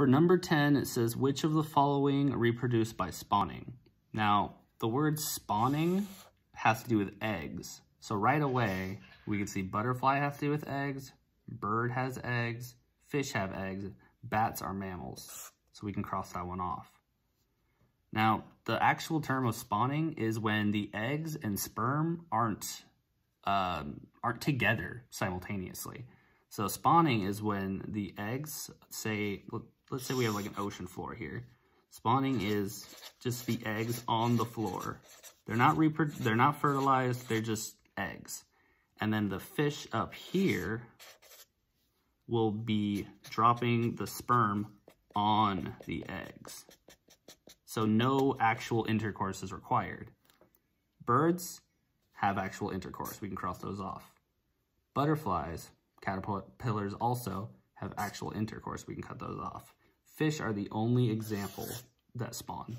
For number 10, it says, which of the following reproduce by spawning? Now, the word spawning has to do with eggs. So right away, we can see butterfly has to do with eggs, bird has eggs, fish have eggs, bats are mammals. So we can cross that one off. Now, the actual term of spawning is when the eggs and sperm aren't um, aren't together simultaneously. So spawning is when the eggs, say, let's say we have like an ocean floor here. Spawning is just the eggs on the floor. They're not they're not fertilized, they're just eggs. And then the fish up here will be dropping the sperm on the eggs. So no actual intercourse is required. Birds have actual intercourse. We can cross those off. Butterflies, caterpillars also have actual intercourse. We can cut those off. Fish are the only example that spawn.